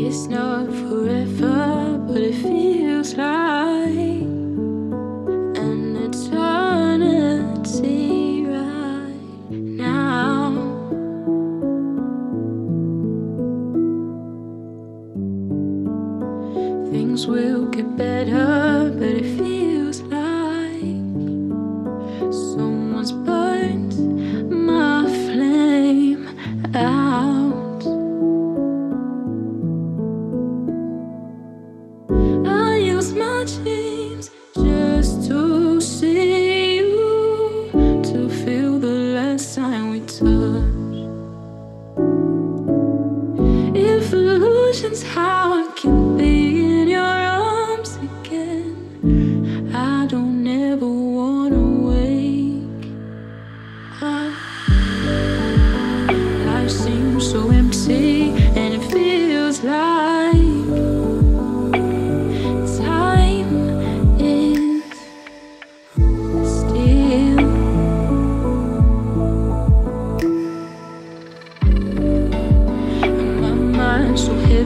It's not forever, but it feels like an eternity right now. Things will get better, but it feels how I can